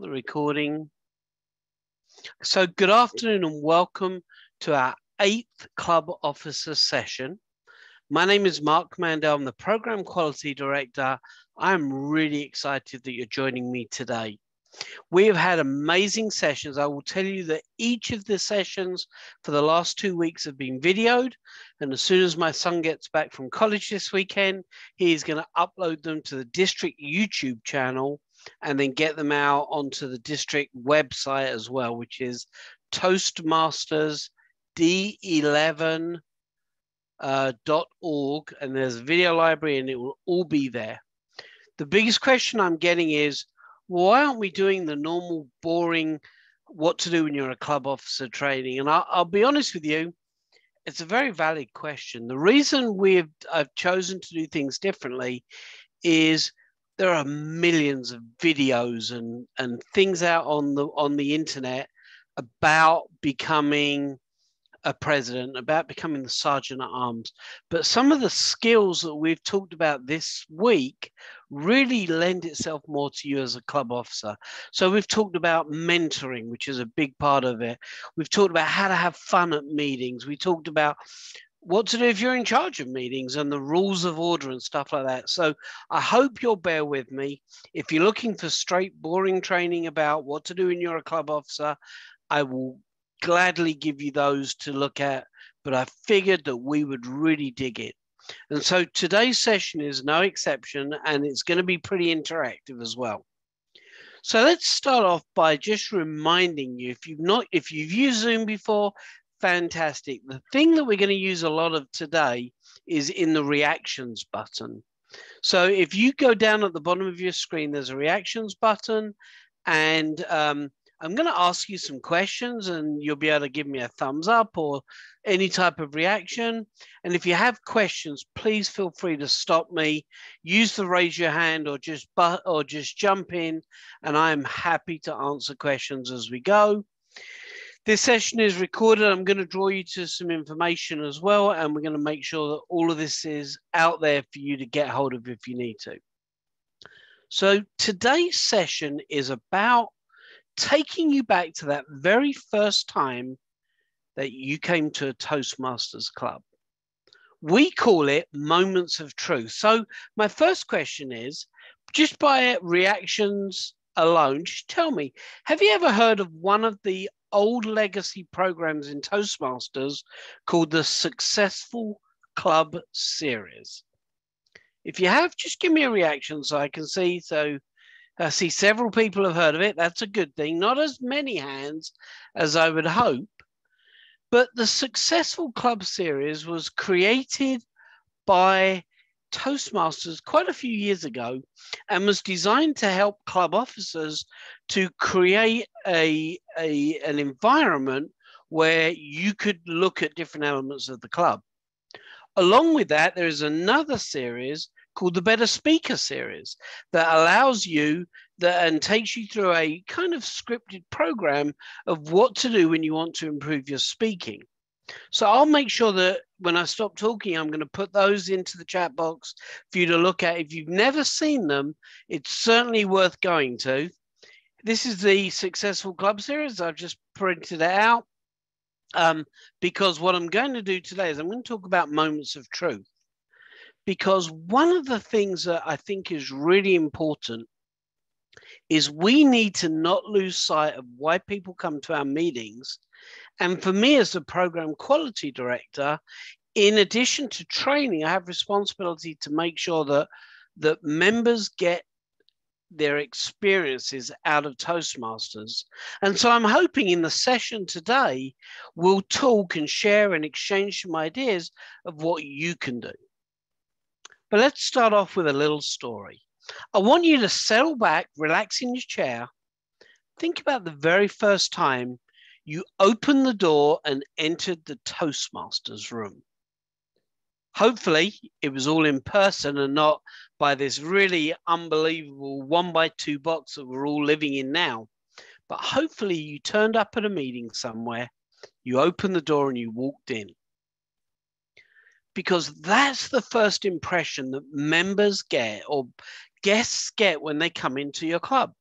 the recording. So, good afternoon and welcome to our eighth club officer session. My name is Mark Mandel. I'm the program quality director. I'm really excited that you're joining me today. We have had amazing sessions. I will tell you that each of the sessions for the last two weeks have been videoed. And as soon as my son gets back from college this weekend, he is going to upload them to the district YouTube channel and then get them out onto the district website as well, which is Toastmasters D11 uh, .org, and there's a video library, and it will all be there. The biggest question I'm getting is, why aren't we doing the normal, boring, what to do when you're a club officer training? And I'll, I'll be honest with you, it's a very valid question. The reason we've I've chosen to do things differently is there are millions of videos and and things out on the on the internet about becoming a president, about becoming the sergeant at arms. But some of the skills that we've talked about this week really lend itself more to you as a club officer. So we've talked about mentoring, which is a big part of it. We've talked about how to have fun at meetings. We talked about what to do if you're in charge of meetings and the rules of order and stuff like that. So I hope you'll bear with me. If you're looking for straight, boring training about what to do when you're a club officer, I will gladly give you those to look at. But I figured that we would really dig it. And so today's session is no exception, and it's going to be pretty interactive as well. So let's start off by just reminding you if you've not if you've used Zoom before, fantastic. The thing that we're going to use a lot of today is in the reactions button. So if you go down at the bottom of your screen, there's a reactions button and um, I'm going to ask you some questions and you'll be able to give me a thumbs up or any type of reaction. And if you have questions, please feel free to stop me, use the raise your hand or just but or just jump in and I'm happy to answer questions as we go. This session is recorded. I'm going to draw you to some information as well, and we're going to make sure that all of this is out there for you to get hold of if you need to. So today's session is about taking you back to that very first time that you came to a Toastmasters club. We call it moments of truth. So my first question is, just by reactions alone, just tell me, have you ever heard of one of the old legacy programs in Toastmasters called the Successful Club Series. If you have, just give me a reaction so I can see. So I see several people have heard of it. That's a good thing. Not as many hands as I would hope. But the Successful Club Series was created by Toastmasters quite a few years ago and was designed to help club officers to create a, a, an environment where you could look at different elements of the club. Along with that, there is another series called the Better Speaker series that allows you that and takes you through a kind of scripted program of what to do when you want to improve your speaking. So I'll make sure that when I stop talking, I'm going to put those into the chat box for you to look at. If you've never seen them, it's certainly worth going to. This is the Successful Club Series. I've just printed it out um, because what I'm going to do today is I'm going to talk about moments of truth. Because one of the things that I think is really important is we need to not lose sight of why people come to our meetings and for me, as the program quality director, in addition to training, I have responsibility to make sure that that members get their experiences out of Toastmasters. And so I'm hoping in the session today, we'll talk and share and exchange some ideas of what you can do. But let's start off with a little story. I want you to settle back, relax in your chair. Think about the very first time you opened the door and entered the Toastmasters room. Hopefully, it was all in person and not by this really unbelievable one by two box that we're all living in now. But hopefully, you turned up at a meeting somewhere, you opened the door, and you walked in. Because that's the first impression that members get or guests get when they come into your club.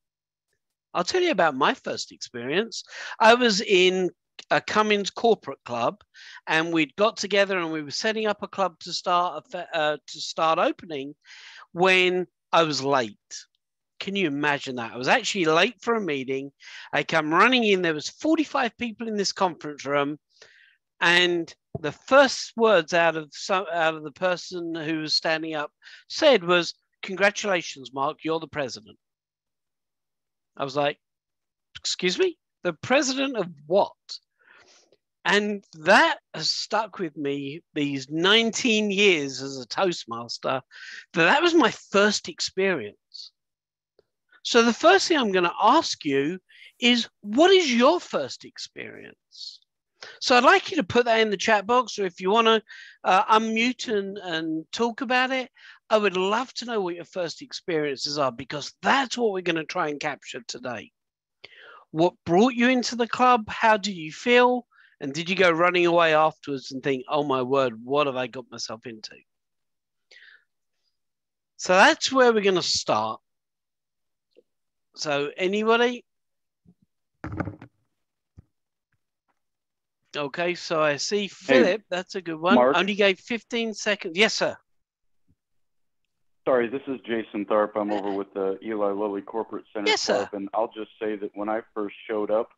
I'll tell you about my first experience. I was in a Cummins corporate club, and we'd got together and we were setting up a club to start uh, to start opening when I was late. Can you imagine that? I was actually late for a meeting. I come running in. There was 45 people in this conference room, and the first words out of some, out of the person who was standing up said was, "Congratulations, Mark. You're the president." I was like, "Excuse me, the president of what?" And that has stuck with me these 19 years as a Toastmaster. That was my first experience. So the first thing I'm going to ask you is what is your first experience? So I'd like you to put that in the chat box, or if you want to uh, unmute and, and talk about it, I would love to know what your first experiences are because that's what we're going to try and capture today. What brought you into the club? How do you feel? And did you go running away afterwards and think, oh my word, what have I got myself into? So that's where we're going to start. So, anybody? Okay, so I see Philip. Hey, that's a good one. Mark, Only gave 15 seconds. Yes, sir. Sorry, this is Jason Tharp. I'm over with the Eli Lilly Corporate Center yes, Club, and I'll just say that when I first showed up,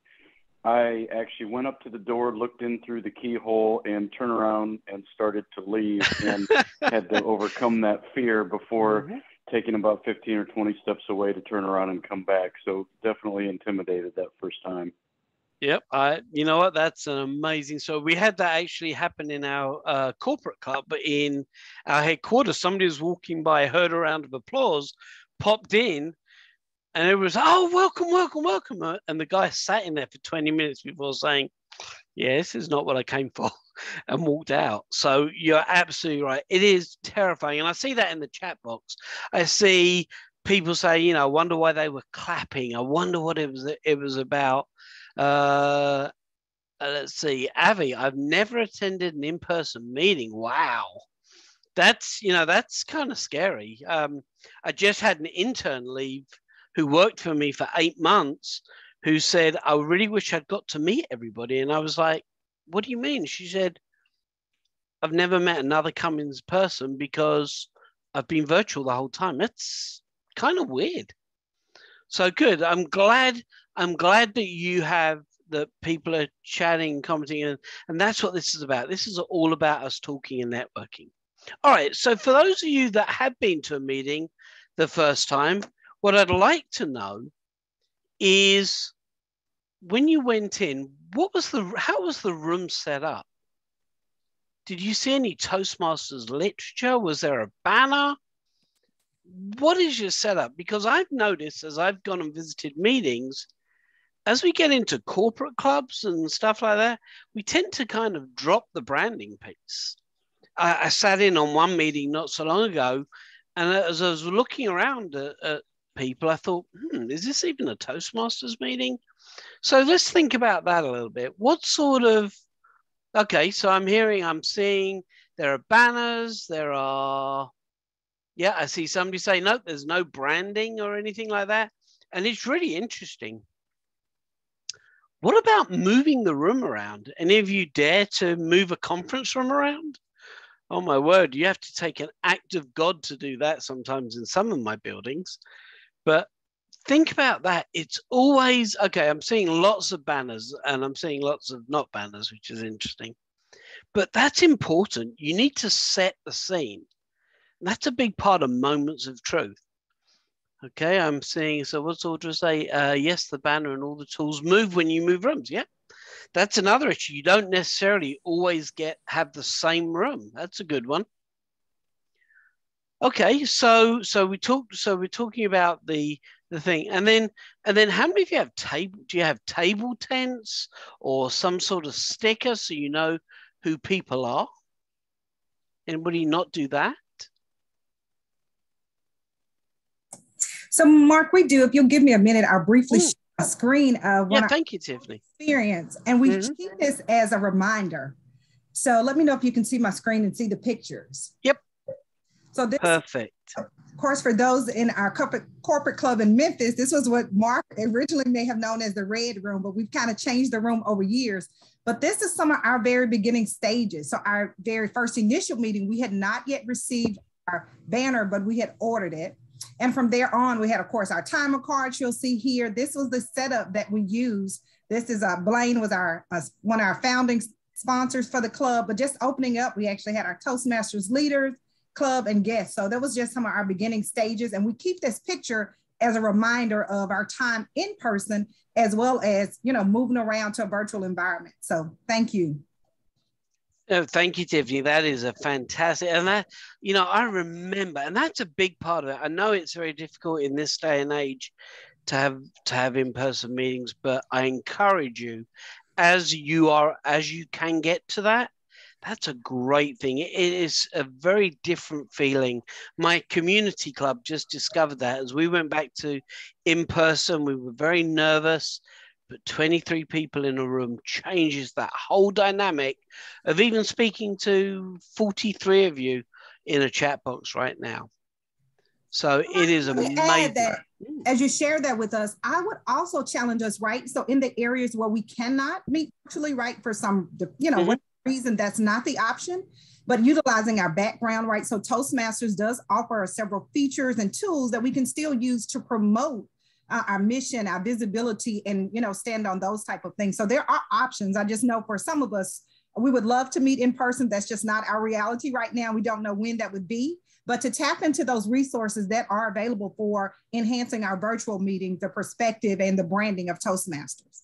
I actually went up to the door, looked in through the keyhole, and turned around and started to leave, and had to overcome that fear before mm-hmm taking about 15 or 20 steps away to turn around and come back. So definitely intimidated that first time. Yep, I. You know what? That's an amazing. So we had that actually happen in our uh, corporate club, but in our headquarters, somebody was walking by, heard a round of applause, popped in, and it was, oh, welcome, welcome, welcome, and the guy sat in there for 20 minutes before saying, yeah, this is not what I came for, and walked out. So you're absolutely right. It is terrifying. And I see that in the chat box. I see people say, you know, I wonder why they were clapping. I wonder what it was it was about. Uh, uh let's see, Avi, I've never attended an in-person meeting. Wow. That's you know, that's kind of scary. Um, I just had an intern leave who worked for me for eight months who said, I really wish I'd got to meet everybody. And I was like, What do you mean? She said, I've never met another Cummins person because I've been virtual the whole time. It's kind of weird. So good. I'm glad. I'm glad that you have that people are chatting, commenting, and, and that's what this is about. This is all about us talking and networking. All right. So for those of you that have been to a meeting the first time, what I'd like to know is when you went in, what was the how was the room set up? Did you see any Toastmasters literature? Was there a banner? What is your setup? Because I've noticed as I've gone and visited meetings, as we get into corporate clubs and stuff like that, we tend to kind of drop the branding piece. I, I sat in on one meeting not so long ago, and as I was looking around at, at people, I thought, hmm, is this even a Toastmasters meeting? So let's think about that a little bit. What sort of, okay, so I'm hearing, I'm seeing there are banners, there are, yeah, I see somebody say, no, there's no branding or anything like that. And it's really interesting. What about moving the room around? Any of you dare to move a conference room around? Oh my word, you have to take an act of God to do that sometimes in some of my buildings. But think about that. It's always okay. I'm seeing lots of banners and I'm seeing lots of not banners, which is interesting. But that's important. You need to set the scene. And that's a big part of moments of truth. Okay, I'm seeing. So what's Audra say? Uh, yes, the banner and all the tools move when you move rooms. Yeah, that's another issue. You don't necessarily always get have the same room. That's a good one. Okay, so so we talked. So we're talking about the the thing, and then and then how many of you have table? Do you have table tents or some sort of sticker so you know who people are? Anybody not do that? So, Mark, we do. If you'll give me a minute, I'll briefly mm. a screen of yeah. Thank you, Tiffany. Experience, and we mm-hmm. keep this as a reminder. So, let me know if you can see my screen and see the pictures. Yep. So this, perfect. Of course, for those in our corporate, corporate club in Memphis, this was what Mark originally may have known as the red room, but we've kind of changed the room over years. But this is some of our very beginning stages. So our very first initial meeting, we had not yet received our banner, but we had ordered it. And from there on, we had, of course, our timer cards you'll see here. This was the setup that we used. This is uh, Blaine was our uh, one of our founding sponsors for the club, but just opening up, we actually had our Toastmasters leaders, club, and guests. So that was just some of our beginning stages. And we keep this picture as a reminder of our time in person, as well as, you know, moving around to a virtual environment. So thank you. Oh, thank you, Tiffany. That is a fantastic, and that you know I remember, and that's a big part of it. I know it's very difficult in this day and age to have to have in-person meetings, but I encourage you, as you are as you can get to that. That's a great thing. It is a very different feeling. My community club just discovered that as we went back to in person, we were very nervous but 23 people in a room changes that whole dynamic of even speaking to 43 of you in a chat box right now. So it is amazing. That, as you share that with us, I would also challenge us, right? So in the areas where we cannot meet virtually, right, for some, you know, mm-hmm. reason that's not the option, but utilizing our background, right? So Toastmasters does offer several features and tools that we can still use to promote our mission, our visibility, and you know, stand on those type of things. So there are options. I just know for some of us, we would love to meet in person. That's just not our reality right now. We don't know when that would be. But to tap into those resources that are available for enhancing our virtual meetings, the perspective and the branding of Toastmasters.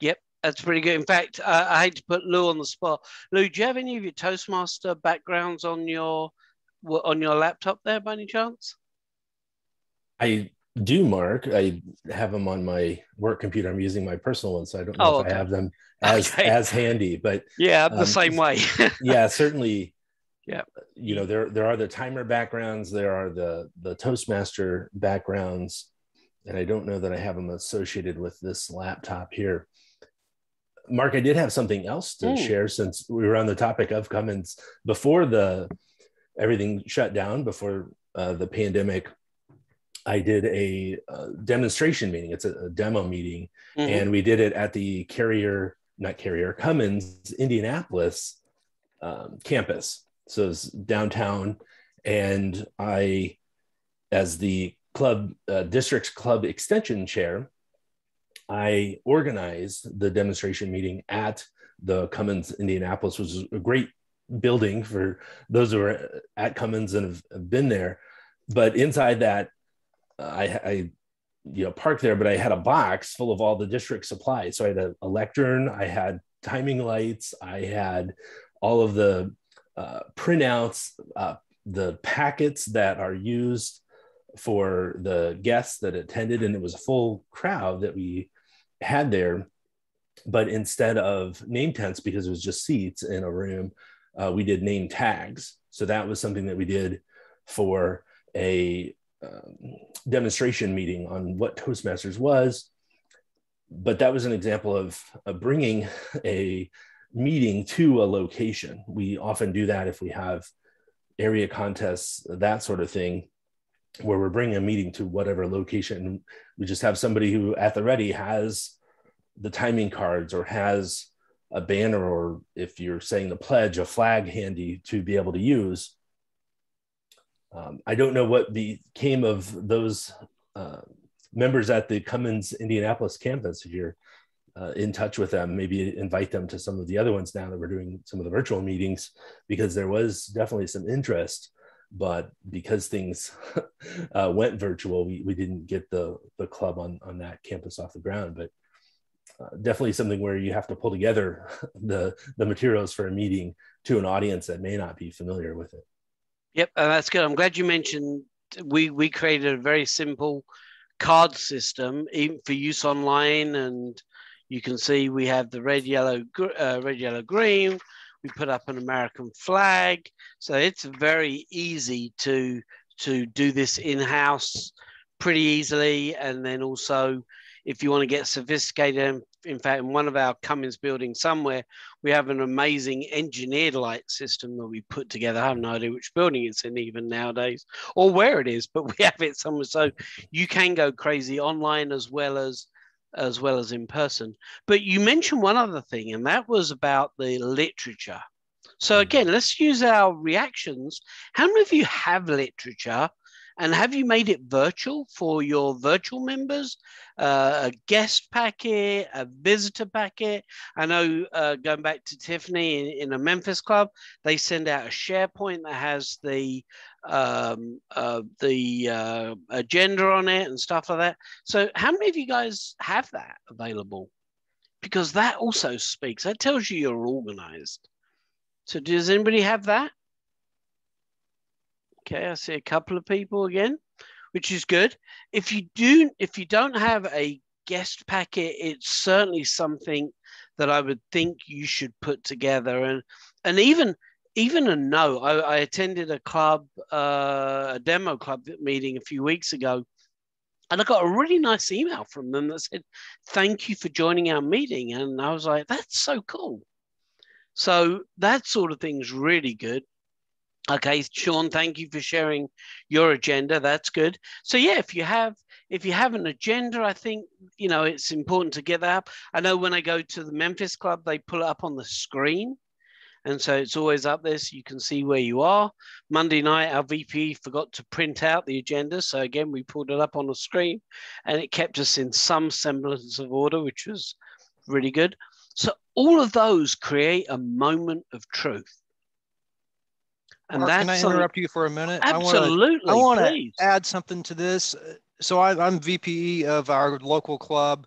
Yep, that's pretty good. In fact, uh, I hate to put Lou on the spot. Lou, do you have any of your Toastmaster backgrounds on your on your laptop there, by any chance? I do mark. I have them on my work computer. I'm using my personal one, so I don't know oh, if okay. I have them as okay. as handy. But yeah, the um, same way. yeah, certainly. Yeah, you know there there are the timer backgrounds. There are the the Toastmaster backgrounds, and I don't know that I have them associated with this laptop here. Mark, I did have something else to mm. share since we were on the topic of Cummins before the everything shut down before uh, the pandemic I did a, a demonstration meeting. It's a, a demo meeting, mm-hmm. and we did it at the Carrier, not Carrier, Cummins, Indianapolis um, campus. So it's downtown, and I, as the club uh, district's club extension chair, I organized the demonstration meeting at the Cummins Indianapolis, which is a great building for those who are at Cummins and have, have been there. But inside that I, I you know parked there, but I had a box full of all the district supplies. So I had a, a lectern, I had timing lights, I had all of the uh, printouts, uh, the packets that are used for the guests that attended, and it was a full crowd that we had there. But instead of name tents, because it was just seats in a room, uh, we did name tags. So that was something that we did for a um, demonstration meeting on what Toastmasters was. But that was an example of, of bringing a meeting to a location. We often do that if we have area contests, that sort of thing, where we're bringing a meeting to whatever location. We just have somebody who at the ready has the timing cards or has a banner, or if you're saying the pledge, a flag handy to be able to use um, I don't know what became of those uh, members at the Cummins Indianapolis campus. If you're uh, in touch with them, maybe invite them to some of the other ones now that we're doing some of the virtual meetings, because there was definitely some interest. But because things uh, went virtual, we, we didn't get the, the club on, on that campus off the ground. But uh, definitely something where you have to pull together the, the materials for a meeting to an audience that may not be familiar with it. Yep, uh, that's good. I'm glad you mentioned we we created a very simple card system even for use online, and you can see we have the red, yellow, uh, red, yellow, green. We put up an American flag, so it's very easy to to do this in house pretty easily, and then also if you want to get sophisticated. In fact, in one of our Cummins buildings somewhere, we have an amazing engineered light system that we put together. I have no idea which building it's in even nowadays or where it is, but we have it somewhere. So you can go crazy online as well as as well as in person. But you mentioned one other thing, and that was about the literature. So hmm. again, let's use our reactions. How many of you have literature and have you made it virtual for your virtual members? Uh, a guest packet, a visitor packet. I know uh, going back to Tiffany in, in, a Memphis club, they send out a SharePoint that has the um, uh, the uh, agenda on it and stuff like that. So, how many of you guys have that available? Because that also speaks. That tells you you're organized. So, does anybody have that? Okay, I see a couple of people again, which is good. If you do, if you don't have a guest packet, it's certainly something that I would think you should put together. And and even even a no, I, I attended a club, uh, a demo club meeting a few weeks ago, and I got a really nice email from them that said, "Thank you for joining our meeting." And I was like, "That's so cool." So that sort of thing's really good. Okay, Sean, thank you for sharing your agenda. That's good. So yeah, if you have if you have an agenda, I think you know it's important to get that up. I know when I go to the Memphis Club, they pull it up on the screen. And so it's always up there so you can see where you are. Monday night, our VP forgot to print out the agenda. So again, we pulled it up on the screen and it kept us in some semblance of order, which was really good. So all of those create a moment of truth. And Mark, can I interrupt you for a minute? Absolutely. I want to add something to this. So I, I'm VPE of our local club,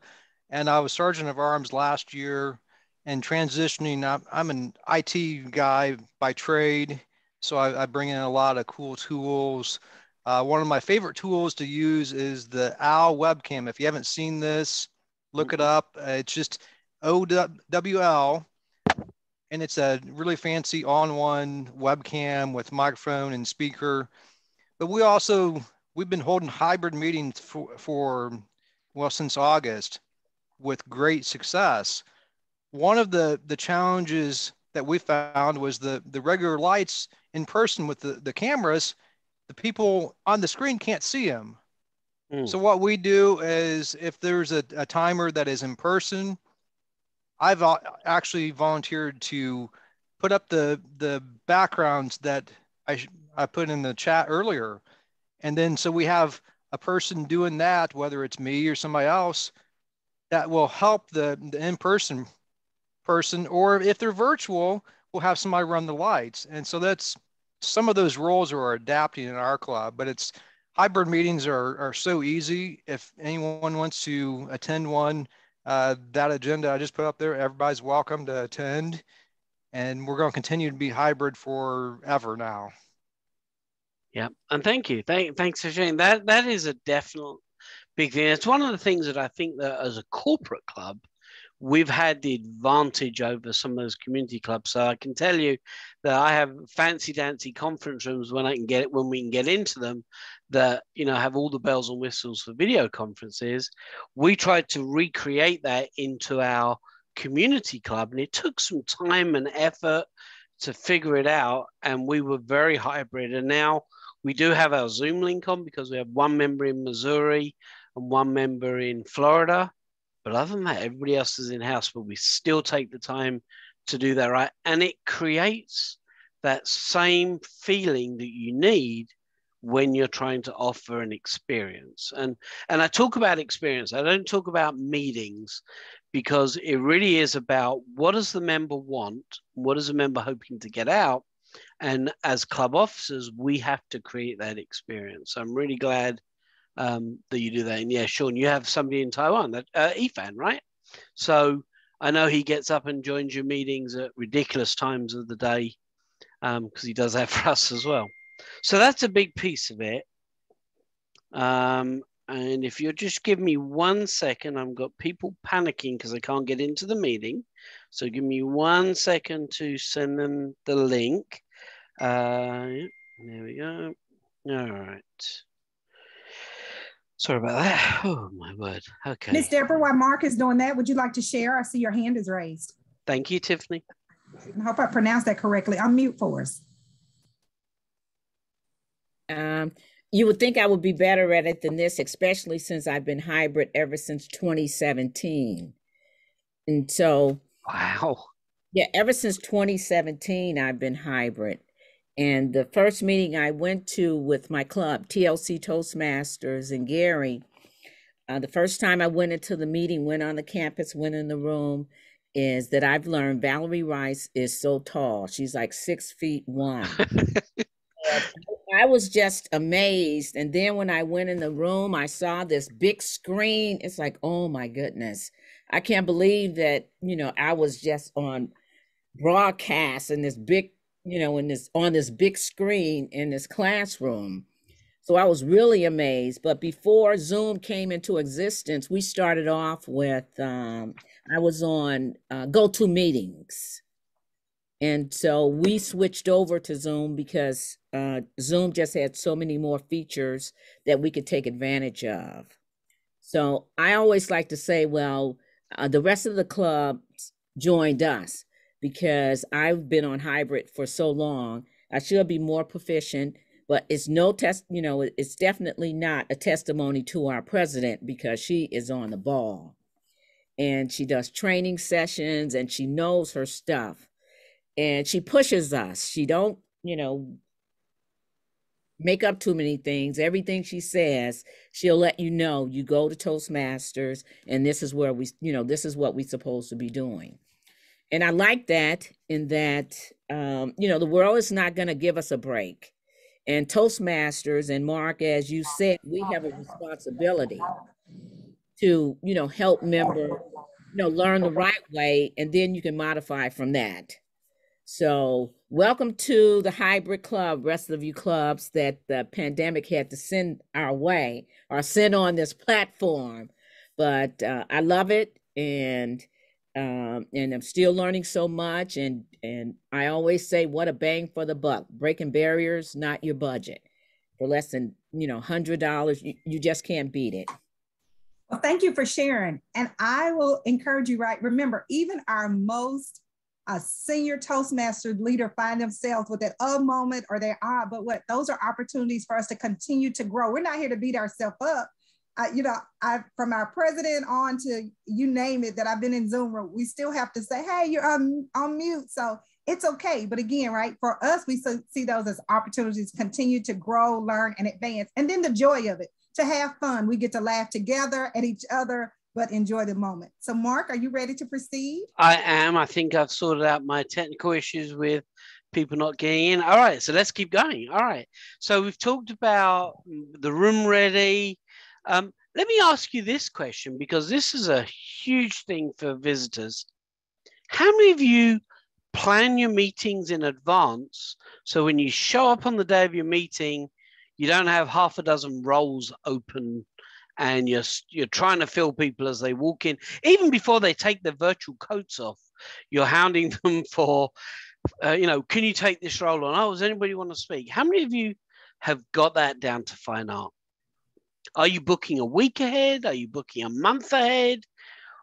and I was sergeant of arms last year. And transitioning, I'm an IT guy by trade, so I, I bring in a lot of cool tools. Uh, one of my favorite tools to use is the OWL webcam. If you haven't seen this, look it up. Uh, it's just OWL and it's a really fancy all-in-one webcam with microphone and speaker. But we also we've been holding hybrid meetings for, for well since August with great success. One of the the challenges that we found was the the regular lights in person with the the cameras. The people on the screen can't see them. Mm. So what we do is if there's a, a timer that is in person, I've uh, actually volunteered to put up the the backgrounds that I I put in the chat earlier, and then so we have a person doing that, whether it's me or somebody else, that will help the, the in-person person, or if they're virtual, we'll have somebody run the lights. And so that's some of those roles are adapting in our club, but it's hybrid meetings are, are so easy. If anyone wants to attend one, uh, that agenda I just put up there, everybody's welcome to attend. And we're going to continue to be hybrid forever now. Yeah, and thank you. Thank, thanks for sharing. That that is a definite big thing. It's one of the things that I think that as a corporate club, we've had the advantage over some of those community clubs. So I can tell you that I have fancy dancy conference rooms when I can get it when we can get into them that you know have all the bells and whistles for video conferences. We tried to recreate that into our community club, and it took some time and effort to figure it out. And we were very hybrid. And now we do have our Zoom link on because we have one member in Missouri and one member in Florida but other than that, everybody else is in house, but we still take the time to do that right. And it creates that same feeling that you need when you're trying to offer an experience. And and I talk about experience. I don't talk about meetings because it really is about what does the member want? What is the member hoping to get out? And as club officers, we have to create that experience. I'm really glad um, that you do that. And yeah, Sean, you have somebody in Taiwan, that uh, Ifan, right? So I know he gets up and joins your meetings at ridiculous times of the day because um, he does that for us as well. So that's a big piece of it. Um, and if you'll just give me one second, I've got people panicking because I can't get into the meeting. So give me one second to send them the link. Uh, there we go. All right. Sorry about that. Oh my word. Okay. Miss Deborah, while Mark is doing that, would you like to share? I see your hand is raised. Thank you, Tiffany. I hope I pronounced that correctly. I'm mute for us. Um, you would think I would be better at it than this, especially since I've been hybrid ever since 2017. And so, wow. Yeah, ever since 2017, I've been hybrid. And the first meeting I went to with my club, TLC Toastmasters and Gary, uh, the first time I went into the meeting, went on the campus, went in the room, is that I've learned Valerie Rice is so tall. She's like six feet one. I was just amazed. And then when I went in the room, I saw this big screen. It's like, oh my goodness. I can't believe that, you know, I was just on broadcast in this big you know, in this on this big screen in this classroom. So I was really amazed. But before Zoom came into existence, we started off with um, I was on uh, GoToMeetings. And so we switched over to Zoom because uh, Zoom just had so many more features that we could take advantage of. So I always like to say, well, uh, the rest of the club joined us because I've been on hybrid for so long. I should be more proficient, but it's no test, you know, it's definitely not a testimony to our president because she is on the ball and she does training sessions and she knows her stuff and she pushes us. She don't, you know, make up too many things. Everything she says, she'll let you know. You go to Toastmasters and this is where we, you know, this is what we're supposed to be doing and I like that in that um, you know the world is not going to give us a break. And Toastmasters and Mark, as you said, we have a responsibility to you know help member you know learn the right way, and then you can modify from that. So welcome to the hybrid club, rest of you clubs that the pandemic had to send our way or send on this platform. But uh, I love it and um, and I'm still learning so much. And and I always say, what a bang for the buck! Breaking barriers, not your budget. For less than you know, hundred dollars, you, you just can't beat it. Well, thank you for sharing. And I will encourage you, right? Remember, even our most uh, senior Toastmaster leader find themselves with that uh moment or they are, but what those are opportunities for us to continue to grow. We're not here to beat ourselves up. I, you know, I from our president on to you name it that I've been in Zoom room, we still have to say, hey, you're on, on mute. So it's okay. But again, right, for us, we see those as opportunities to continue to grow, learn, and advance. And then the joy of it, to have fun. We get to laugh together at each other, but enjoy the moment. So, Mark, are you ready to proceed? I am. I think I've sorted out my technical issues with people not getting in. All right, so let's keep going. All right. So we've talked about the room ready, um, let me ask you this question because this is a huge thing for visitors. How many of you plan your meetings in advance so when you show up on the day of your meeting, you don't have half a dozen roles open and you're you're trying to fill people as they walk in even before they take their virtual coats off you're hounding them for uh, you know can you take this role on oh does anybody want to speak how many of you have got that down to fine art are you booking a week ahead? Are you booking a month ahead?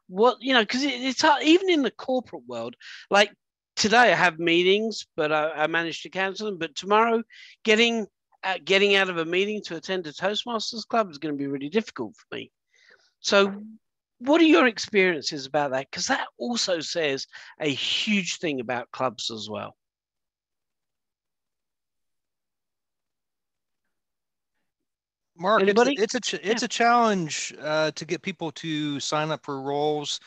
What you know, because it, it's hard, even in the corporate world. Like today, I have meetings, but I, I managed to cancel them. But tomorrow, getting getting out of a meeting to attend a Toastmasters club is going to be really difficult for me. So, what are your experiences about that? Because that also says a huge thing about clubs as well. Mark, Anybody? it's a, it's a, it's yeah. a challenge uh, to get people to sign up for roles.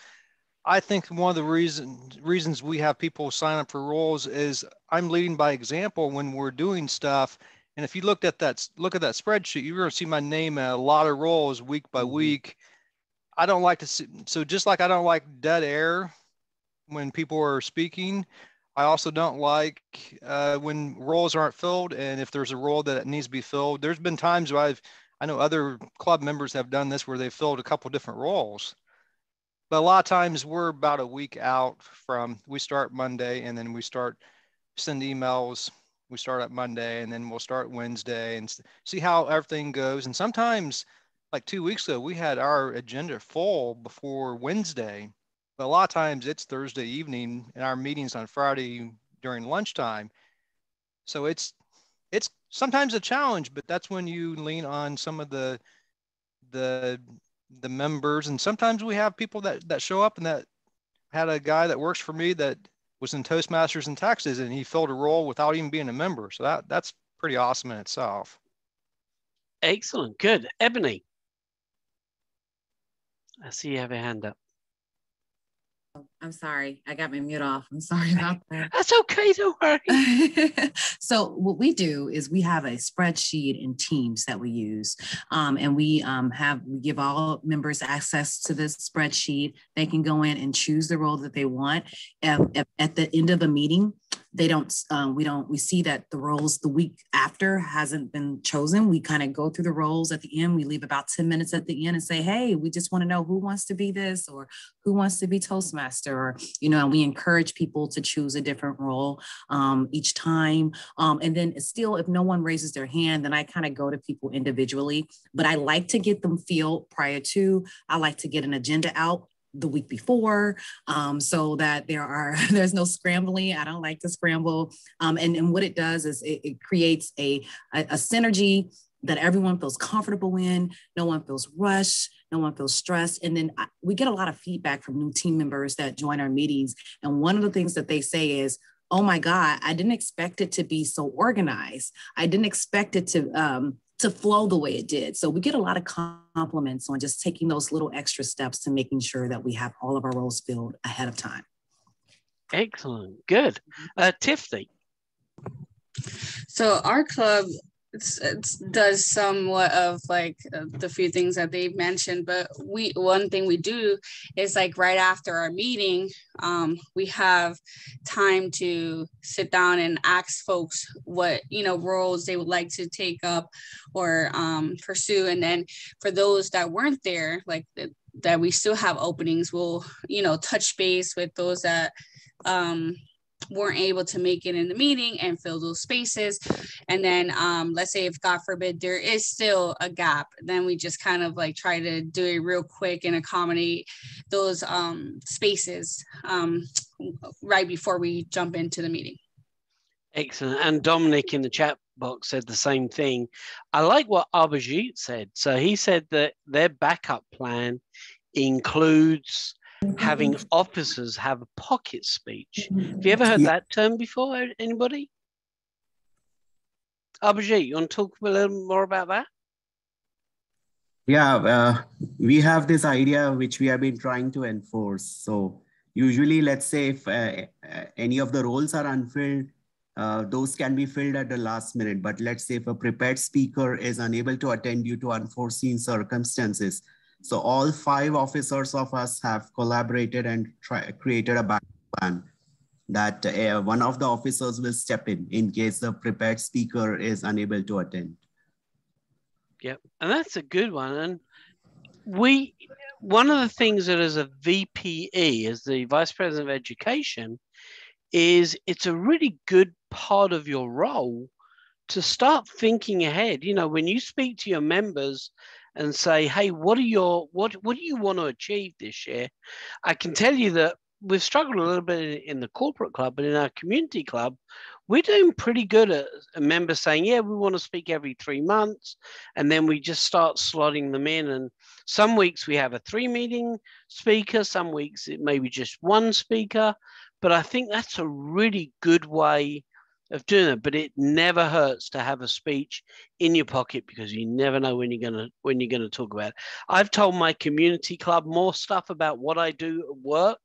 I think one of the reason, reasons we have people sign up for roles is I'm leading by example when we're doing stuff. And if you looked at that, look at that spreadsheet, you're going to see my name in a lot of roles week by mm-hmm. week. I don't like to see, so just like I don't like dead air when people are speaking, I also don't like uh, when roles aren't filled. And if there's a role that needs to be filled, there's been times where I've, I know other club members have done this where they've filled a couple different roles. But a lot of times we're about a week out from, we start Monday and then we start send emails. We start at Monday and then we'll start Wednesday and see how everything goes. And sometimes like two weeks ago, we had our agenda full before Wednesday. But a lot of times it's Thursday evening and our meetings on Friday during lunchtime. So it's it's sometimes a challenge, but that's when you lean on some of the the the members and sometimes we have people that that show up and that had a guy that works for me that was in Toastmasters in Texas and he filled a role without even being a member. So that that's pretty awesome in itself. Excellent. Good. Ebony. I see you have a hand up. Um, I'm sorry. I got my mute off. I'm sorry about that. That's okay. Don't worry. so what we do is we have a spreadsheet in Teams that we use, um, and we um, have we give all members access to this spreadsheet. They can go in and choose the role that they want. At, at the end of a meeting, they don't um, we don't we see that the roles the week after hasn't been chosen we kind of go through the roles at the end we leave about 10 minutes at the end and say hey we just want to know who wants to be this or who wants to be toastmaster or you know and we encourage people to choose a different role um, each time. Um, and then still if no one raises their hand then i kind of go to people individually. But i like to get them feel prior to i like to get an agenda out the week before um, so that there are there's no scrambling. I don't like to scramble. Um, and, and what it does is it, it creates a, a, a synergy that everyone feels comfortable in. No one feels rushed no one feels stressed and then I, we get a lot of feedback from new team members that join our meetings and one of the things that they say is oh my god i didn't expect it to be so organized i didn't expect it to um, to flow the way it did. So we get a lot of compliments on just taking those little extra steps to making sure that we have all of our roles filled ahead of time. Excellent. Good. Uh, Tiffany. So our club it's, it's does somewhat of like uh, the few things that they've mentioned but we one thing we do is like right after our meeting um, we have time to sit down and ask folks what you know roles they would like to take up or um, pursue and then for those that weren't there like that we still have openings we'll you know touch base with those that um, weren't able to make it in the meeting and fill those spaces. And then um, let's say if God forbid there is still a gap, then we just kind of like try to do it real quick and accommodate those um, spaces um, right before we jump into the meeting. Excellent. And Dominic in the chat box said the same thing. I like what Abhijit said. So he said that their backup plan includes having officers have a pocket speech. Have you ever heard yeah. that term before? Anybody? Abhijit, you want to talk a little more about that? Yeah, uh, we have this idea which we have been trying to enforce. So usually, let's say if uh, uh, any of the roles are unfilled, uh, those can be filled at the last minute. But let's say if a prepared speaker is unable to attend due to unforeseen circumstances, so all five officers of us have collaborated and try, created a back plan that uh, one of the officers will step in in case the prepared speaker is unable to attend. Yep, and that's a good one. And we, one of the things that as a VPE, as the Vice President of Education, is it's a really good part of your role to start thinking ahead. You know, when you speak to your members and say, hey, what are your what what do you want to achieve this year? I can tell you that we've struggled a little bit in the corporate club, but in our community club, we're doing pretty good at a member saying, yeah, we want to speak every three months. And then we just start slotting them in. And some weeks we have a three meeting speaker, some weeks it may be just one speaker. But I think that's a really good way of doing it, but it never hurts to have a speech in your pocket because you never know when you're gonna when you're gonna talk about it. I've told my community club more stuff about what I do at work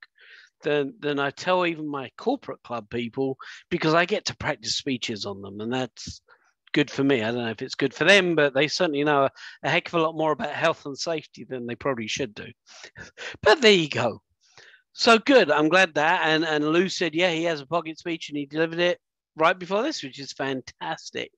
than than I tell even my corporate club people because I get to practice speeches on them, and that's good for me. I don't know if it's good for them, but they certainly know a heck of a lot more about health and safety than they probably should do. but there you go. So good. I'm glad that. And and Lou said, yeah, he has a pocket speech and he delivered it right before this, which is fantastic.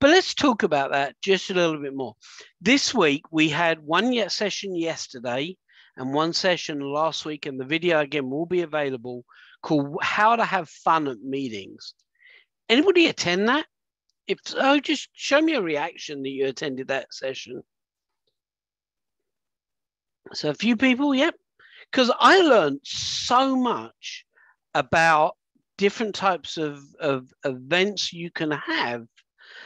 But let's talk about that just a little bit more. This week, we had one session yesterday and one session last week, and the video again will be available called How to Have Fun at Meetings. Anybody attend that? If so, oh, just show me a reaction that you attended that session. So a few people, yep. Because I learned so much about different types of, of events you can have.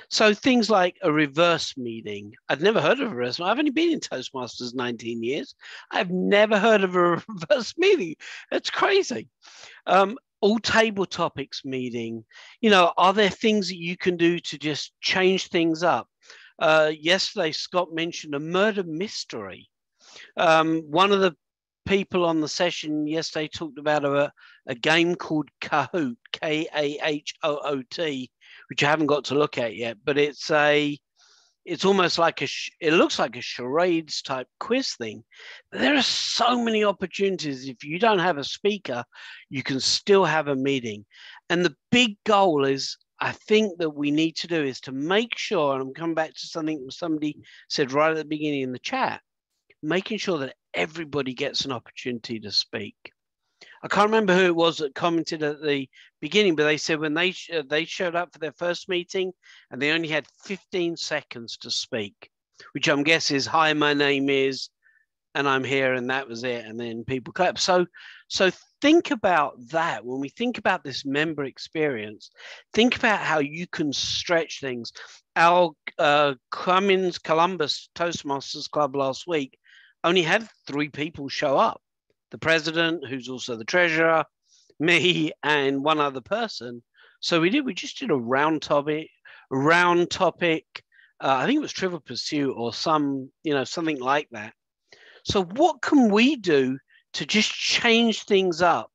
So things like a reverse meeting. I've never heard of a reverse. I've only been in Toastmasters 19 years. I've never heard of a reverse meeting. It's crazy. Um, all table topics meeting. You know, are there things that you can do to just change things up? Uh, yesterday, Scott mentioned a murder mystery. Um, one of the people on the session yesterday talked about a, a game called Kahoot, K A H O O T, which I haven't got to look at yet, but it's a it's almost like a it looks like a charades type quiz thing. There are so many opportunities. If you don't have a speaker you can still have a meeting. And the big goal is i think that we need to do is to make sure and i'm coming back to something somebody said right at the beginning in the chat making sure that everybody gets an opportunity to speak I can't remember who it was that commented at the beginning, but they said when they sh- uh, they showed up for their first meeting and they only had 15 seconds to speak, which I'm guessing is hi, my name is, and I'm here, and that was it, and then people clap. So, so think about that when we think about this member experience. Think about how you can stretch things. Our uh, Cummins Columbus Toastmasters Club last week only had three people show up the president, who's also the treasurer, me, and one other person. So we did. We just did a round topic, round topic. Uh, I think it was Trivial Pursuit or some, you know, something like that. So what can we do to just change things up,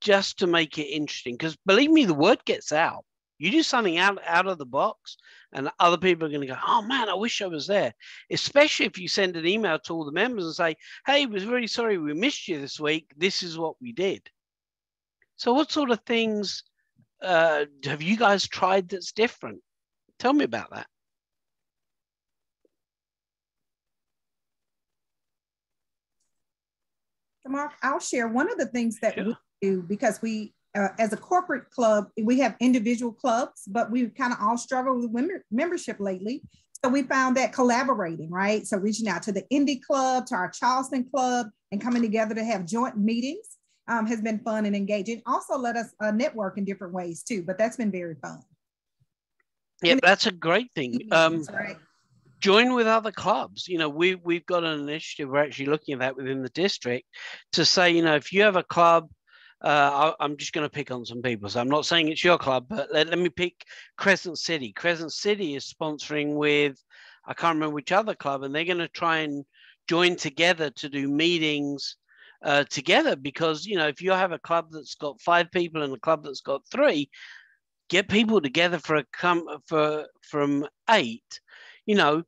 just to make it interesting? Because believe me, the word gets out. You do something out out of the box, and other people are going to go, "Oh man, I wish I was there." Especially if you send an email to all the members and say, "Hey, we're really sorry we missed you this week. This is what we did." So, what sort of things uh, have you guys tried that's different? Tell me about that. Mark, I'll share one of the things that we do because we uh, as a corporate club, we have individual clubs, but we kind of all struggle with member, membership lately. So we found that collaborating, right? So reaching out to the indie Club, to our Charleston Club, and coming together to have joint meetings um, has been fun and engaging. Also, let us uh, network in different ways too, but that's been very fun. Yeah, and that's a great thing. Um, right. Join with other clubs. You know, we we've got an initiative. We're actually looking at that within the district to say, you know, if you have a club uh, I, am just going to pick on some people. So I'm not saying it's your club, but let, let me pick Crescent City. Crescent City is sponsoring with, I can't remember which other club, and they're going to try and join together to do meetings uh, together because, you know, if you have a club that's got five people and a club that's got three, get people together for a come for from eight, you know,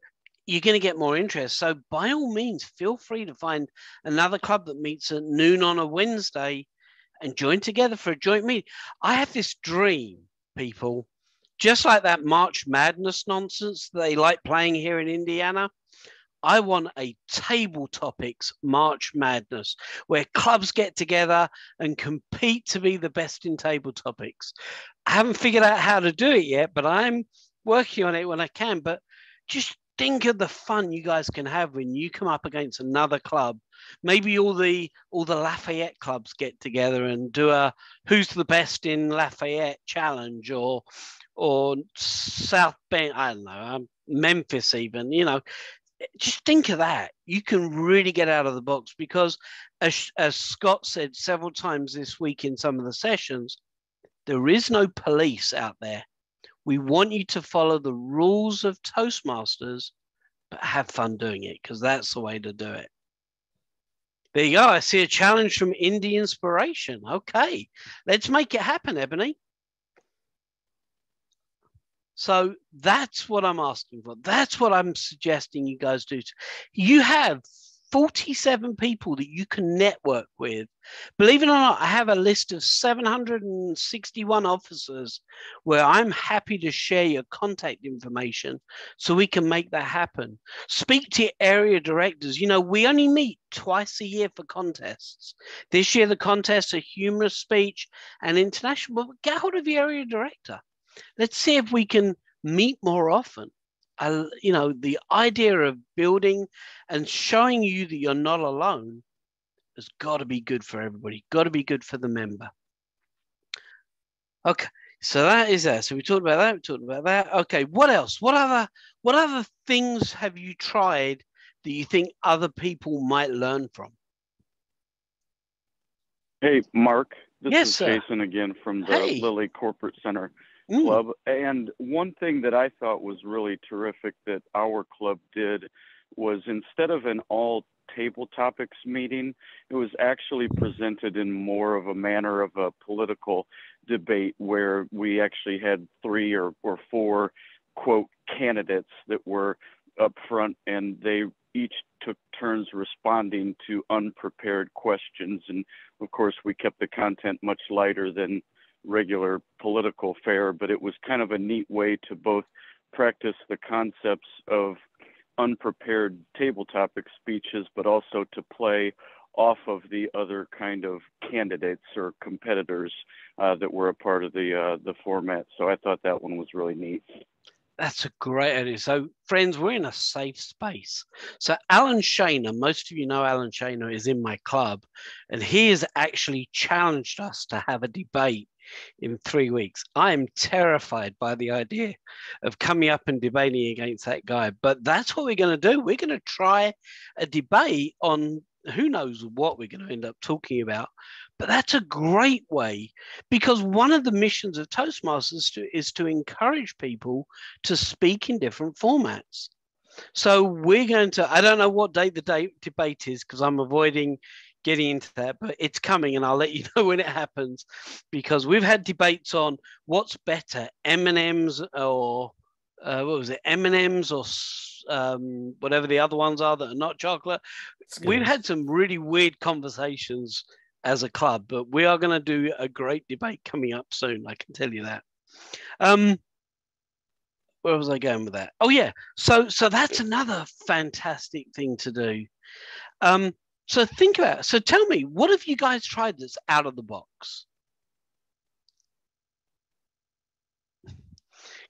you're going to get more interest. So by all means, feel free to find another club that meets at noon on a Wednesday and join together for a joint meeting. I have this dream, people, just like that March Madness nonsense they like playing here in Indiana. I want a table topics March Madness where clubs get together and compete to be the best in table topics. I haven't figured out how to do it yet, but I'm working on it when I can. But just think of the fun you guys can have when you come up against another club. Maybe all the all the Lafayette clubs get together and do a who's the best in Lafayette challenge or or South Bend, I don't know, um, Memphis even, you know. Just think of that. You can really get out of the box because, as, as Scott said several times this week in some of the sessions, there is no police out there we want you to follow the rules of Toastmasters, but have fun doing it because that's the way to do it. There you go. I see a challenge from Indie Inspiration. Okay, let's make it happen, Ebony. So that's what I'm asking for. That's what I'm suggesting you guys do. You have 47 people that you can network with. Believe it or not, I have a list of 761 officers where I'm happy to share your contact information so we can make that happen. Speak to your area directors. You know, we only meet twice a year for contests. This year, the contests are humorous speech and international, but get hold of your area director. Let's see if we can meet more often uh, you know, the idea of building and showing you that you're not alone has got to be good for everybody, got to be good for the member. Okay, so that is that. So we talked about that. We talked about that. Okay, what else? What other what other things have you tried that you think other people might learn from? Hey, Mark. This yes, is sir. Jason again from the hey. Lilly Corporate Center mm. Club. And one thing that I thought was really terrific that our club did was instead of an all table topics meeting, it was actually presented in more of a manner of a political debate where we actually had three or, or four quote candidates that were up front and they each took turns responding to unprepared questions. And of course, we kept the content much lighter than regular political fare, but it was kind of a neat way to both practice the concepts of unprepared table topic speeches, but also to play off of the other kind of candidates or competitors uh, that were a part of the uh, the format. So I thought that one was really neat. That's a great idea. So, friends, we're in a safe space. So, Alan Shaner, most of you know Alan Shaner is in my club, and he has actually challenged us to have a debate in three weeks. I am terrified by the idea of coming up and debating against that guy, but that's what we're going to do. We're going to try a debate on who knows what we're going to end up talking about. But that's a great way because one of the missions of Toastmasters to, is to encourage people to speak in different formats. So we're going to, I don't know what date the debate is because I'm avoiding getting into that, but it's coming and I'll let you know when it happens because we've had debates on what's better, M&Ms or uh, what was it, M&Ms or um, whatever the other ones are that are not chocolate. We've had some really weird conversations as a club, but we are going to do a great debate coming up soon. I can tell you that. Um, where was I going with that? Oh yeah, so so that's another fantastic thing to do. Um, so think about it. So tell me, what have you guys tried that's out of the box?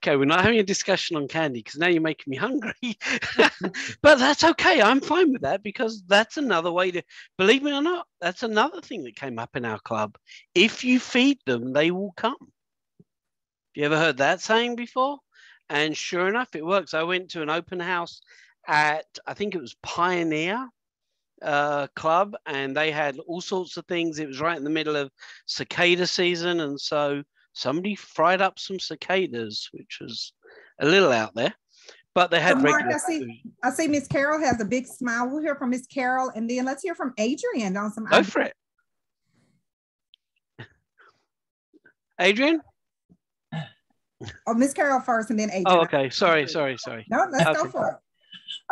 okay, we're not having a discussion on candy because now you're making me hungry. but that's okay. I'm fine with that because that's another way to, believe me or not, that's another thing that came up in our club. If you feed them, they will come. Have you ever heard that saying before? And sure enough, it works. I went to an open house at, I think it was Pioneer uh, Club, and they had all sorts of things. It was right in the middle of cicada season. And so somebody fried up some cicadas, which was a little out there. But they had so Mark, I see, food. I see Miss Carol has a big smile. We'll hear from Miss Carol, and then let's hear from Adrian on some. Go for it. Adrian? Oh, Miss Carol first, and then Adrian. Oh, okay. Sorry, sorry, sorry. No, let's okay. go for it.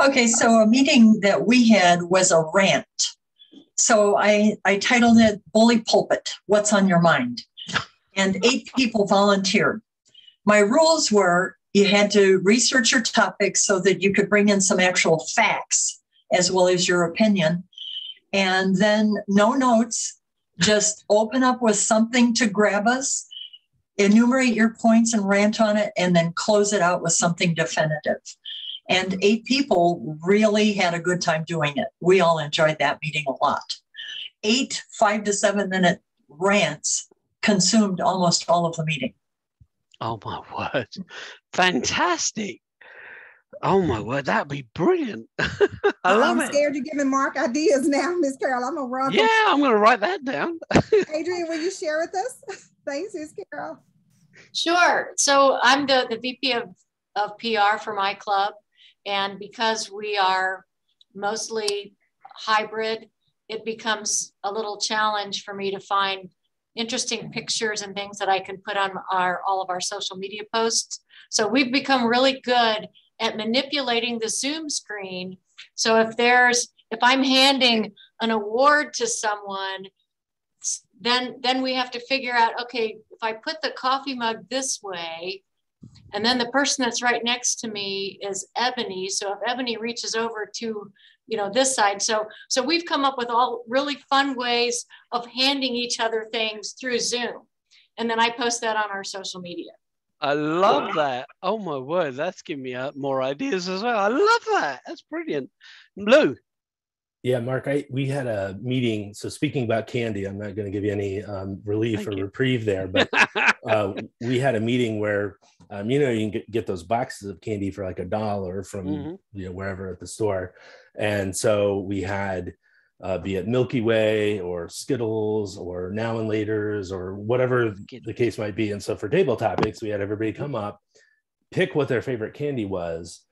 Okay, so a meeting that we had was a rant. So I, I titled it Bully Pulpit What's on Your Mind? and eight people volunteered. My rules were you had to research your topic so that you could bring in some actual facts as well as your opinion. And then no notes, just open up with something to grab us, enumerate your points and rant on it, and then close it out with something definitive. And eight people really had a good time doing it. We all enjoyed that meeting a lot. Eight five to seven minute rants consumed almost all of the meeting. Oh my word. Fantastic. Oh my word, that'd be brilliant. I love I'm it. scared you're giving Mark ideas now, Miss Carol. I'm gonna run. Yeah, I'm gonna write that down. Adrian, will you share with us? Thanks, Miss Carol. Sure. So I'm the, the VP of, of PR for my club. And because we are mostly hybrid, it becomes a little challenge for me to find interesting pictures and things that I can put on our all of our social media posts. So we've become really good at manipulating the Zoom screen. So if there's if I'm handing an award to someone, then then we have to figure out okay, if I put the coffee mug this way, and then the person that's right next to me is Ebony. So if Ebony reaches over to you know this side so so we've come up with all really fun ways of handing each other things through zoom and then i post that on our social media I love that. Oh my word, that's giving me uh, more ideas as well. I love that. That's brilliant. Lou. Yeah, Mark, I we had a meeting. So speaking about candy, I'm not going to give you any um, relief Thank or you. reprieve there, but uh, we had a meeting where um, you know you can get, get, those boxes of candy for like a dollar from mm-hmm. you know wherever at the store, and so we had uh, be it Milky Way or Skittles or Now and Later's or whatever the case might be. And so for table topics, we had everybody come up, pick what their favorite candy was,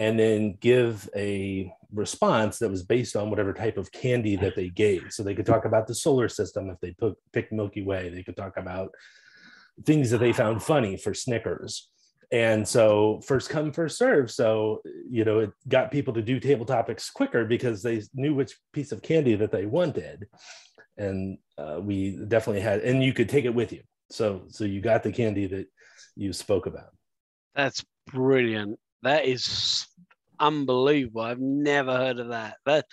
and then give a response that was based on whatever type of candy that they gave. So they could talk about the solar system if they put, picked Milky Way. They could talk about things that they found funny for Snickers. And so first come first serve. So you know it got people to do table topics quicker because they knew which piece of candy that they wanted. And uh, we definitely had and you could take it with you. So so you got the candy that you spoke about. That's brilliant that is unbelievable i've never heard of that that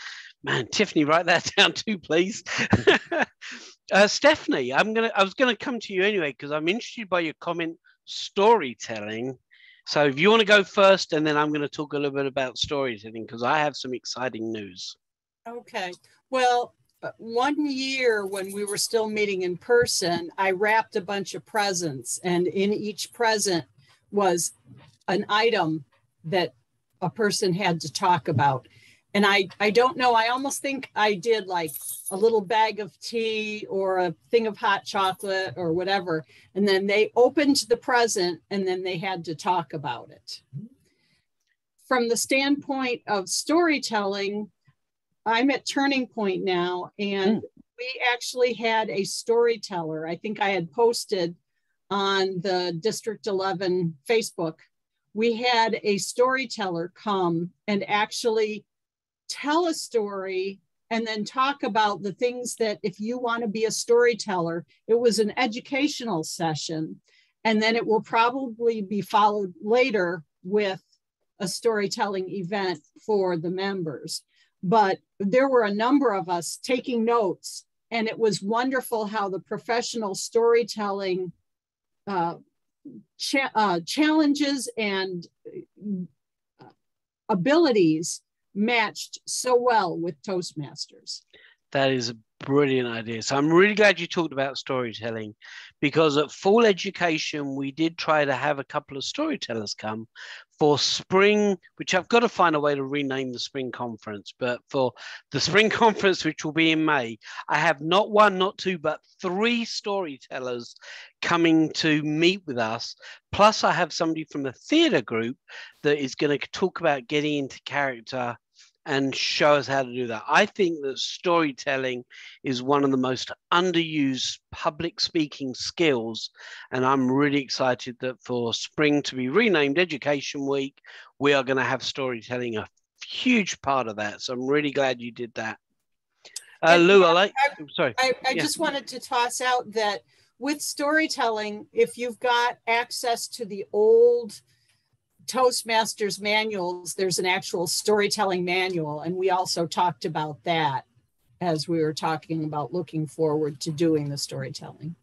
man tiffany write that down too please uh, stephanie i'm gonna i was gonna come to you anyway because i'm interested by your comment storytelling. So if you want to go first, and then I'm going to talk a little bit about storytelling because I have some exciting news. Okay. Well, uh, one year when we were still meeting in person, I wrapped a bunch of presents, and in each present was an item that a person had to talk about and I I don't know. I almost think I did like a little bag of tea or a thing of hot chocolate or whatever, and then they opened the present and then they had to talk about it. From the standpoint of storytelling, I'm at Turning Point now, and mm. we actually had a storyteller. I think I had posted on the District 11 Facebook. We had a storyteller come and actually tell a story and then talk about the things that if you want to be a storyteller it was an educational session. And then it will probably be followed later with a storytelling event for the members. But there were a number of us taking notes and it was wonderful how the professional storytelling uh, cha- uh, challenges and uh, abilities matched so well with Toastmasters. That is a brilliant idea. So I'm really glad you talked about storytelling because at Fall Education, we did try to have a couple of storytellers come for spring, which I've got to find a way to rename the spring conference, but for the spring conference, which will be in May, I have not one, not two, but three storytellers coming to meet with us. Plus, I have somebody from the theatre group that is going to talk about getting into character and show us how to do that. I think that storytelling is one of the most underused public speaking skills. And I'm really excited that for spring to be renamed Education Week, we are going to have storytelling a huge part of that. So I'm really glad you did that. Uh, Lou, I like, I, sorry. I, I yeah. just wanted to toss out that with storytelling, if you've got access to the old Toastmasters manuals, there's an actual storytelling manual. And we also talked about that as we were talking about looking forward to doing the storytelling.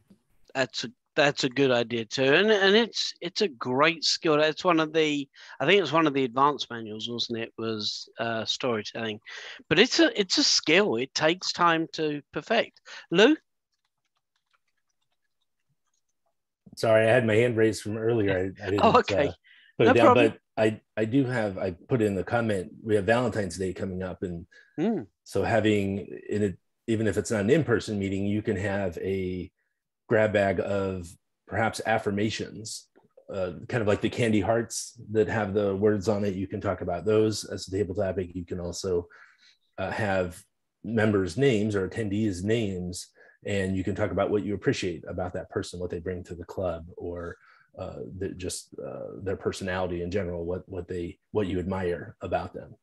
That's a that's a good idea too. And and it's it's a great skill. It's one of the I think it's one of the advanced manuals, wasn't it? Was uh, storytelling. But it's a it's a skill. It takes time to perfect. Lou? Sorry, I had my hand raised from earlier. I, I didn't oh, okay. Uh, put no it down. Problem. But I I do have I put in the comment we have Valentine's Day coming up, and mm. so having in it even if it's not an in-person meeting, you can have a grab bag of perhaps affirmations, uh, kind of like the candy hearts that have the words on it. You can talk about those as a table topic. You can also uh, have members' names or attendees' names, and you can talk about what you appreciate about that person, what they bring to the club, or uh, the, just uh, their personality in general, what what they what you admire about them.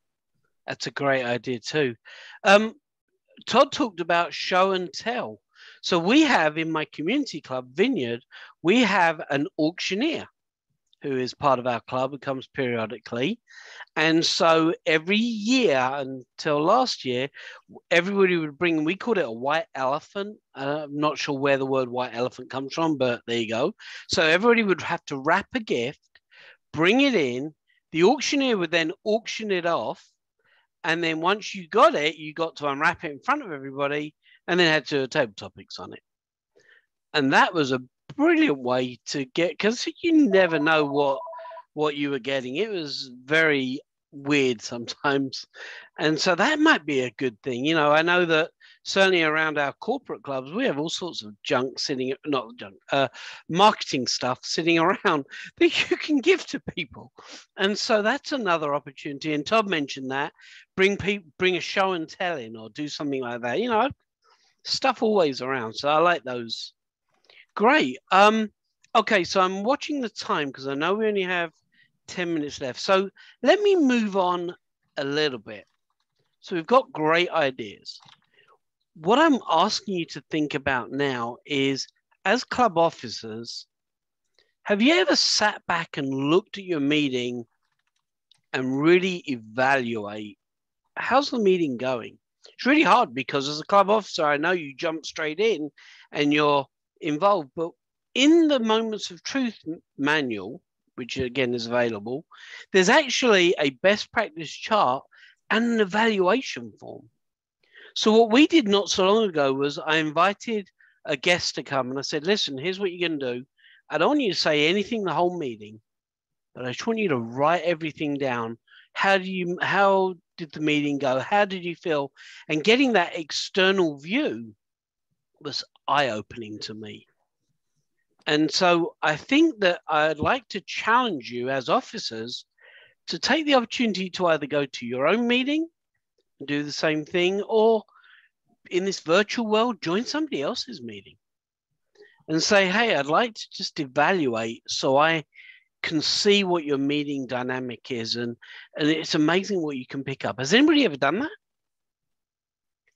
That's a great idea too. Um, Todd talked about show and tell. So we have in my community club Vineyard, we have an auctioneer, who is part of our club, who comes periodically. And so every year until last year, everybody would bring, we called it a white elephant. Uh, I'm not sure where the word white elephant comes from, but there you go. So everybody would have to wrap a gift, bring it in. The auctioneer would then auction it off. And then once you got it, you got to unwrap it in front of everybody and then had to table topics on it. And that was a brilliant way to get because you never know what what you were getting. It was very weird sometimes, and so that might be a good thing. You know, I know that certainly around our corporate clubs, we have all sorts of junk sitting, not junk, uh, marketing stuff sitting around that you can give to people, and so that's another opportunity. And Todd mentioned that bring people, bring a show and tell in, or do something like that. You know, stuff always around. So I like those Great. Um, okay, so I'm watching the time because I know we only have 10 minutes left. So let me move on a little bit. So we've got great ideas. What I'm asking you to think about now is as club officers, have you ever sat back and looked at your meeting and really evaluate how's the meeting going? It's really hard because as a club officer, I know you jump straight in and you're involved. But in the Moments of Truth manual, which again is available, there's actually a best practice chart and an evaluation form. So what we did not so long ago was I invited a guest to come and I said, listen, here's what you're going to do. I don't want you to say anything the whole meeting, but I just want you to write everything down. How do you how did the meeting go? How did you feel? And getting that external view was eye opening to me. And so I think that I'd like to challenge you as officers to take the opportunity to either go to your own meeting and do the same thing, or in this virtual world, join somebody else's meeting and say, hey, I'd like to just evaluate so I can see what your meeting dynamic is. And, and it's amazing what you can pick up. Has anybody ever done that?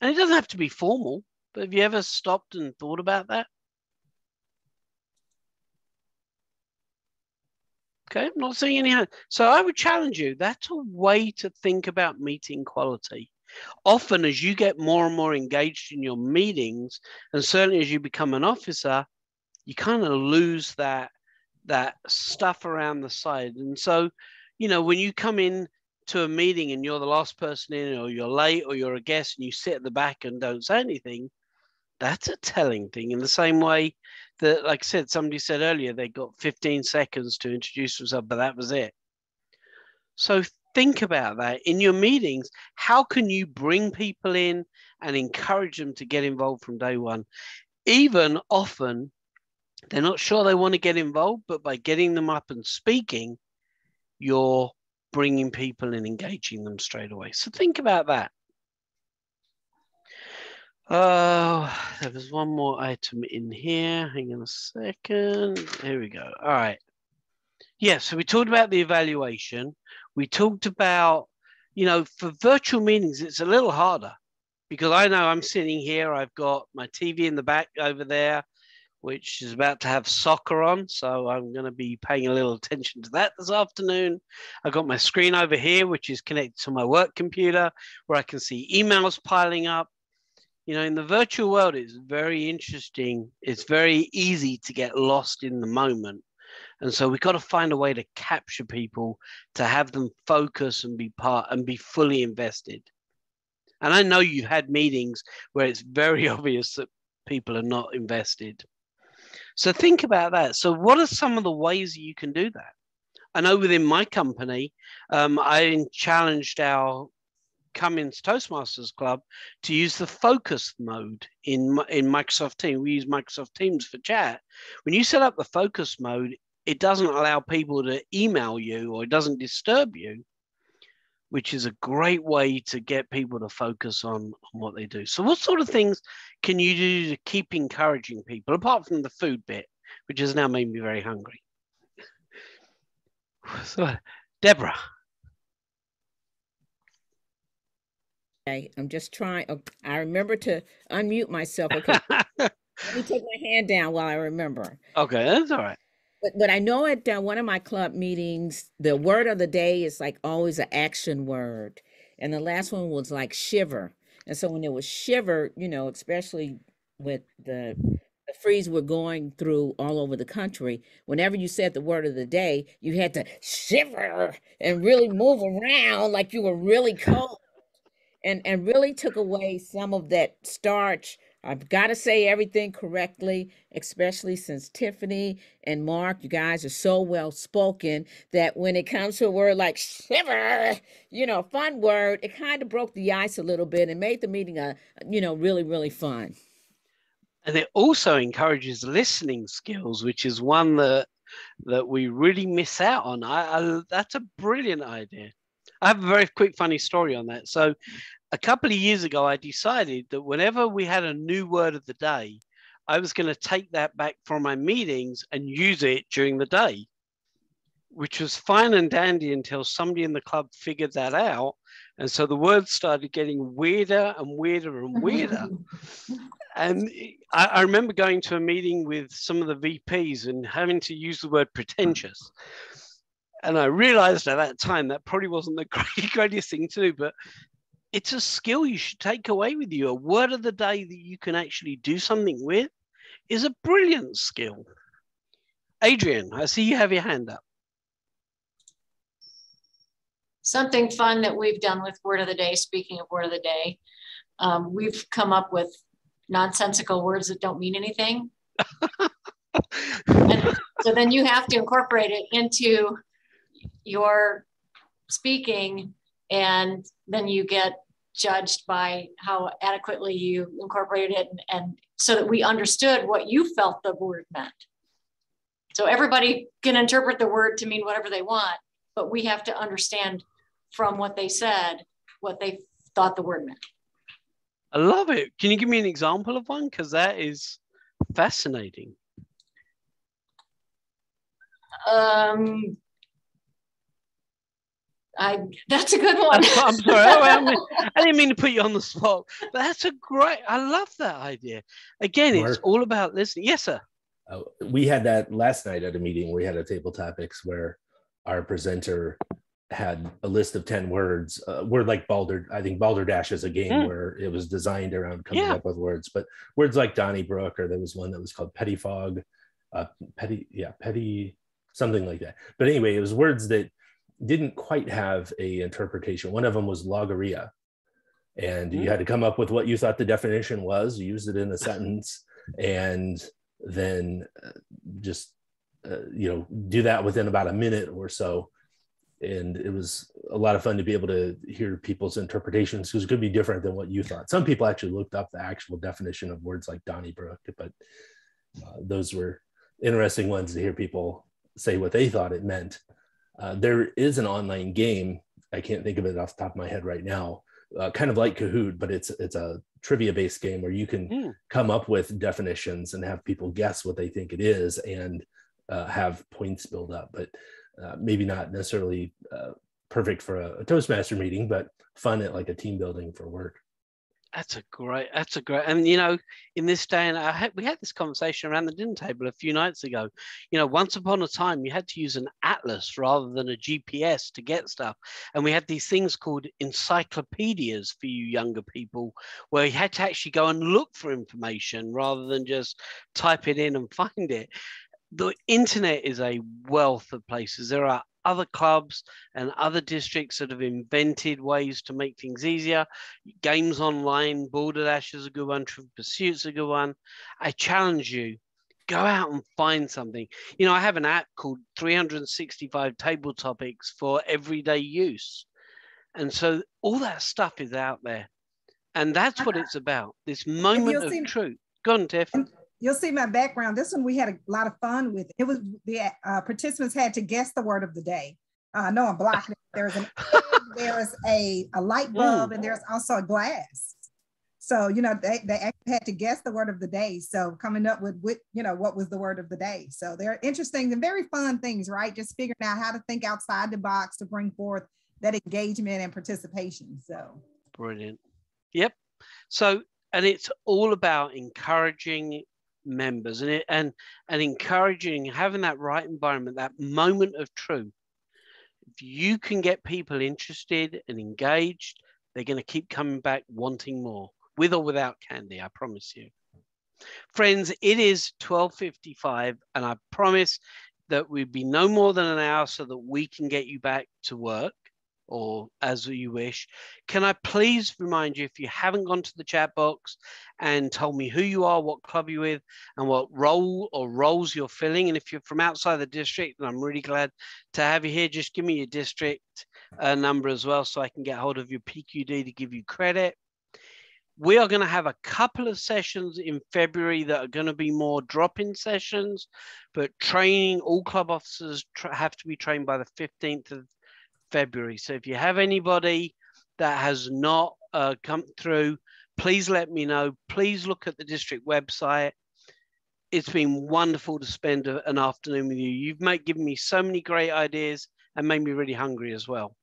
And it doesn't have to be formal. But have you ever stopped and thought about that? Okay, I'm not seeing any. So I would challenge you. That's a way to think about meeting quality. Often, as you get more and more engaged in your meetings, and certainly as you become an officer, you kind of lose that that stuff around the side. And so, you know, when you come in to a meeting and you're the last person in, or you're late, or you're a guest and you sit at the back and don't say anything, that's a telling thing in the same way that like i said somebody said earlier they got 15 seconds to introduce themselves but that was it. So think about that. In your meetings how can you bring people in and encourage them to get involved from day one? Even often they're not sure they want to get involved but by getting them up and speaking you're bringing people and engaging them straight away. So think about that Oh, there was one more item in here. Hang on a second. Here we go. All right. Yeah, so we talked about the evaluation. We talked about, you know, for virtual meetings, it's a little harder because I know I'm sitting here. I've got my TV in the back over there, which is about to have soccer on. So I'm going to be paying a little attention to that this afternoon. I've got my screen over here, which is connected to my work computer, where I can see emails piling up you know, in the virtual world, it's very interesting. It's very easy to get lost in the moment. And so we've got to find a way to capture people, to have them focus and be part and be fully invested. And I know you've had meetings where it's very obvious that people are not invested. So think about that. So, what are some of the ways you can do that? I know within my company, um, I challenged our Cummins Toastmasters Club to use the focus mode in, in Microsoft Teams. We use Microsoft Teams for chat. When you set up the focus mode, it doesn't allow people to email you or it doesn't disturb you, which is a great way to get people to focus on, on what they do. So, what sort of things can you do to keep encouraging people, apart from the food bit, which has now made me very hungry? So, Deborah. Okay, I'm just trying. Oh, I remember to unmute myself. Okay, let me take my hand down while I remember. Okay, that's all right. But, but I know at uh, one of my club meetings, the word of the day is like always an action word. And the last one was like shiver. And so when it was shiver, you know, especially with the the freeze we're going through all over the country, whenever you said the word of the day, you had to shiver and really move around like you were really cold. And and really took away some of that starch I've got to say everything correctly, especially since Tiffany and Mark, you guys are so well spoken that when it comes to a word like shiver, you know, fun word, it kind of broke the ice a little bit and made the meeting a, you know, really, really fun. And it also encourages listening skills, which is one that that we really miss out on. I, I that's a brilliant idea. I have a very quick funny story on that. So a couple of years ago, I decided that whenever we had a new word of the day, I was going to take that back from my meetings and use it during the day, which was fine and dandy until somebody in the club figured that out. And so the words started getting weirder and weirder and weirder. and I, I, remember going to a meeting with some of the VPs and having to use the word pretentious. And I realized at that time that probably wasn't the greatest thing to do, but it's a skill you should take away with you. A word of the day that you can actually do something with is a brilliant skill. Adrian, I see you have your hand up. Something fun that we've done with word of the day, speaking of word of the day, um, we've come up with nonsensical words that don't mean anything. and so then you have to incorporate it into your speaking and then you get judged by how adequately you incorporated it and, and so that we understood what you felt the word meant. So everybody can interpret the word to mean whatever they want, but we have to understand from what they said what they thought the word meant. I love it. Can you give me an example of one? Because that is fascinating. Um, I that's a good one. I'm sorry, I, mean, I, didn't mean to put you on the spot, but that's a great. I love that idea. Again, Mark, it's all about listening. Yes, sir. Uh, we had that last night at a meeting. We had a table topics where our presenter had a list of 10 words uh, word like balder i think balderdash is a game mm. where it was designed around coming yeah. up with words but words like donnybrook or there was one that was called pettifog uh, petty yeah petty something like that but anyway it was words that didn't quite have a interpretation. One of them was logorrhea, and mm-hmm. you had to come up with what you thought the definition was, use it in a sentence, and then uh, just uh, you know do that within about a minute or so. And it was a lot of fun to be able to hear people's interpretations because it could be different than what you thought. Some people actually looked up the actual definition of words like Donnybrook, but uh, those were interesting ones to hear people say what they thought it meant uh, there is an online game. I can't think of it off the top of my head right now. Uh, kind of like Kahoot, but it's it's a trivia based game where you can mm. come up with definitions and have people guess what they think it is and uh, have points build up. But uh, maybe not necessarily uh, perfect for a, a Toastmaster meeting, but fun at like a team building for work. That's a great. That's a great. And you know, in this day and I had, we had this conversation around the dinner table a few nights ago. You know, once upon a time, you had to use an atlas rather than a GPS to get stuff, and we had these things called encyclopedias for you younger people, where you had to actually go and look for information rather than just type it in and find it. The internet is a wealth of places. There are other clubs and other districts that have invented ways to make things easier. Games online, Balderdash is a good one, Trivial Pursuit's a good one. I challenge you, go out and find something. You know, I have an app called 365 Table Topics for everyday use. And so all that stuff is out there. And that's what it's about this moment of truth. Go on, Tiff you'll see my background. This one we had a lot of fun with. It was the uh, participants had to guess the word of the day. Uh, no, I'm blocking it. There's an there's a, a light bulb, and there's also a glass. So you know they they had to guess the word of the day. So coming up with what you know what was the word of the day. So they're interesting and very fun things, right? Just figuring out how to think outside the box to bring forth that engagement and participation. So brilliant. Yep. So and it's all about encouraging members and it, and and encouraging having that right environment that moment of truth. If you can get people interested and engaged they're going to keep coming back wanting more with or without candy i promise you. Friends it is 12.55 and i promise that we'd be no more than an hour so that we can get you back to work or as you wish. Can I please remind you, if you haven't gone to the chat box and told me who you are, what club you're with, and what role or roles you're filling, and if you're from outside the district, then I'm really glad to have you here. Just give me your district uh, number as well so I can get hold of your PQD to give you credit. We are going to have a couple of sessions in February that are going to be more drop-in sessions, but training, all club officers have to be trained by the 15th of February. So if you have anybody that has not uh, come through, please let me know. Please look at the district website. It's been wonderful to spend a, an afternoon with you. You've made, given me so many great ideas and made me really hungry as well.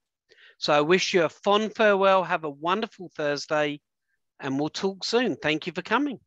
So I wish you a fond farewell. Have a wonderful Thursday and we'll talk soon. Thank you for coming.